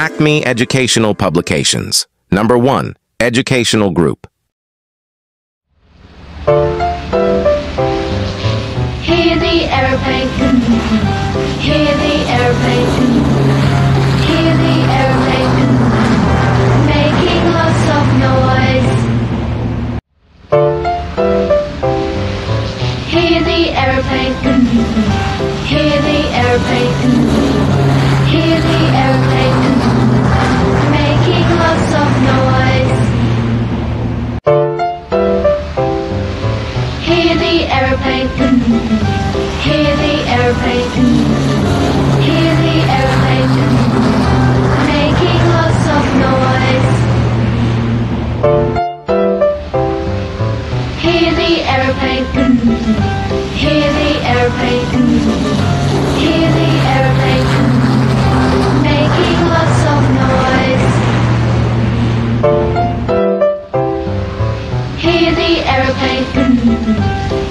Acme Educational Publications. Number 1. Educational Group. Hear the airplane. Hear the airplane. Hear the airplane. Making lots of noise. Hear the airplane. Hear the airplane. Hear the airplane. Hear the airplane. Hear the airplane. Making lots of noise. Hear the airplane. Hear the airplane. Hear the airplane. Making lots of noise. Hear the airplane.